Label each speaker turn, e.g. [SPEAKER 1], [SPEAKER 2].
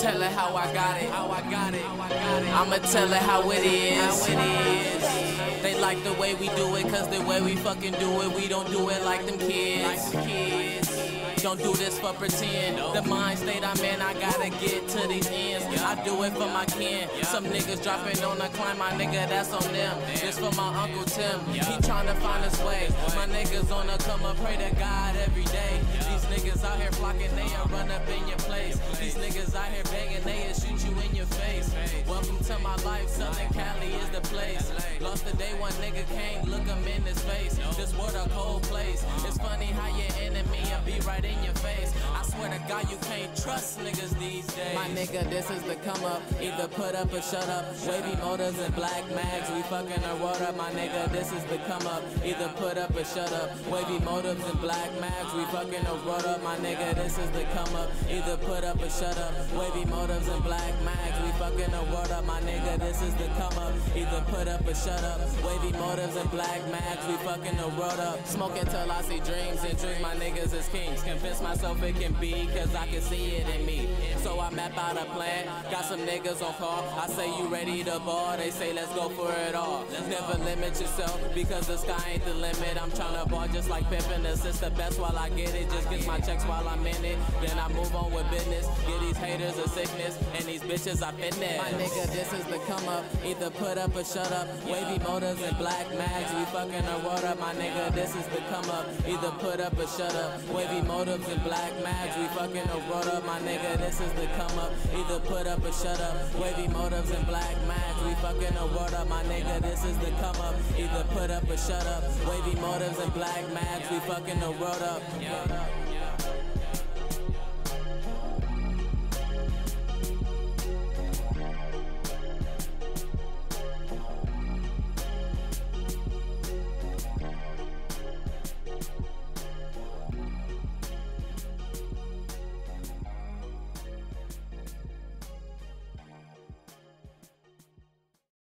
[SPEAKER 1] tell it how I got it. How I got it. I'ma tell her how it is. They like the way we do it, cause the way we fucking do it, we don't do it like them kids. Don't do this for pretend. The mind state I'm in, I gotta get to these ends. I do it for my kin. Some niggas dropping on the climb, my nigga, that's on them. This for my Uncle Tim. He tryna find his way. My niggas on the come up, pray to God every day. These niggas out here flocking, they'll run up in your place. Niggas out here begging, they'll shoot you in your face. Welcome to my life, Southern Cali is the place. Lost the day one nigga can't look him in his face. God, you can't trust niggas these days. My nigga, this is the come up. Either put up or shut up. Wavy motives and black mags. We fucking the world up, my nigga. This is the come up. Either put up or shut up. Wavy motives and black mags. We fucking the world up, my nigga. This is the come up. Either put up or shut up. Wavy motives and black mags. We fucking the world up, my nigga. This is the come up. Either put up or shut up. Wavy motives and black mags. We fucking the world up. Smoking till I see dreams and dreams. My niggas is kings. Convince myself it can be, cause I can see it in me. So I map out a plan. Got some niggas on call. I say you ready to ball. They say let's go for it all. Never limit yourself because the sky ain't the limit. I'm tryna ball just like Pippen. Assist the best while I get it. Just get my checks while I'm in it. Then I move on with business. Get these haters a sickness. And these bitches I fitness. My nigga, this is the come up. Either put up a shut up. Wavy motives and black mags. We fucking the world up. My nigga, this is the come up. Either put up or shut up. Wavy motives and black mags. We fucking the world up. My nigga, this is the come up. Either put up or shut up. Wavy motives and black mags. We fucking the world up. My nigga, this is the come up. Either put up or shut up. Wavy motives and black mags. We fucking the world up.